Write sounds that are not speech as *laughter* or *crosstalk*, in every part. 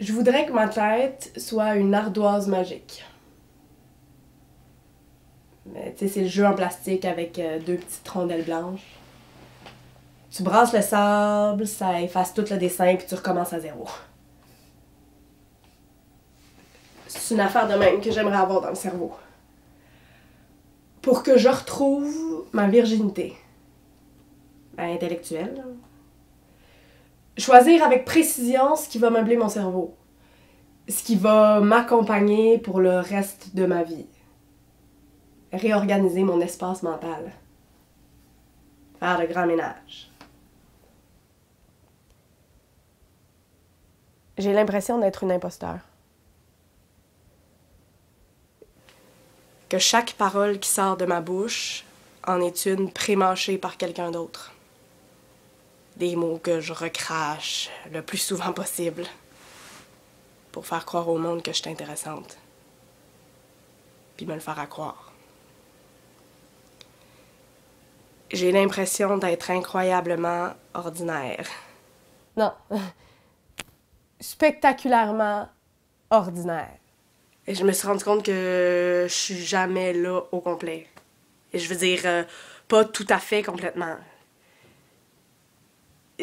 Je voudrais que ma tête soit une ardoise magique. Mais tu sais, c'est le jeu en plastique avec euh, deux petites rondelles blanches. Tu brasses le sable, ça efface tout le dessin, puis tu recommences à zéro. C'est une affaire de même que j'aimerais avoir dans le cerveau. Pour que je retrouve ma virginité. Ben, intellectuelle. Choisir avec précision ce qui va meubler mon cerveau. Ce qui va m'accompagner pour le reste de ma vie. Réorganiser mon espace mental. Faire le grand ménage. J'ai l'impression d'être une imposteur. Que chaque parole qui sort de ma bouche en est une prémâchée par quelqu'un d'autre. Des mots que je recrache le plus souvent possible pour faire croire au monde que je suis intéressante. Puis me le faire à croire. J'ai l'impression d'être incroyablement ordinaire. Non. Spectaculairement ordinaire. Et je me suis rendu compte que je suis jamais là au complet. Et je veux dire, euh, pas tout à fait complètement.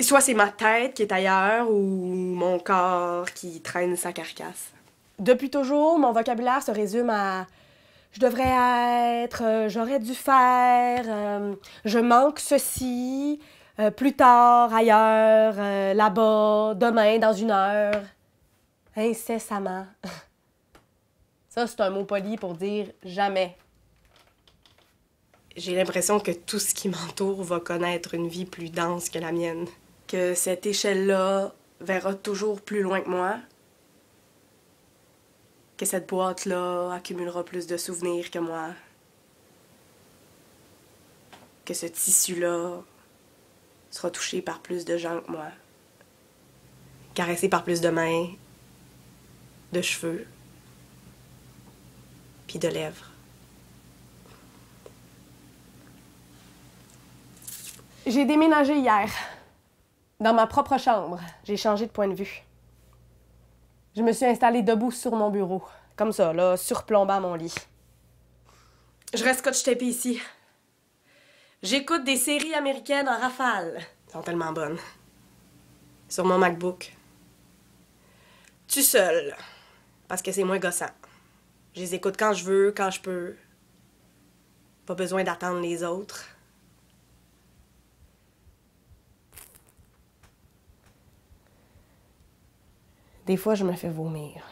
Soit c'est ma tête qui est ailleurs ou mon corps qui traîne sa carcasse. Depuis toujours, mon vocabulaire se résume à je devrais être, euh, j'aurais dû faire, euh, je manque ceci, euh, plus tard, ailleurs, là-bas, demain, dans une heure. Incessamment. *laughs* Ça, c'est un mot poli pour dire jamais. J'ai l'impression que tout ce qui m'entoure va connaître une vie plus dense que la mienne. Que cette échelle-là verra toujours plus loin que moi. Que cette boîte-là accumulera plus de souvenirs que moi. Que ce tissu-là sera touché par plus de gens que moi. Caressé par plus de mains, de cheveux, puis de lèvres. J'ai déménagé hier. Dans ma propre chambre. J'ai changé de point de vue. Je me suis installée debout sur mon bureau. Comme ça, là, surplombant mon lit. Je reste scotch tapé ici. J'écoute des séries américaines en rafale. Elles sont tellement bonnes. Sur mon MacBook. Tu seul. Parce que c'est moins gossant. Je les écoute quand je veux, quand je peux. Pas besoin d'attendre les autres. Des fois, je me fais vomir.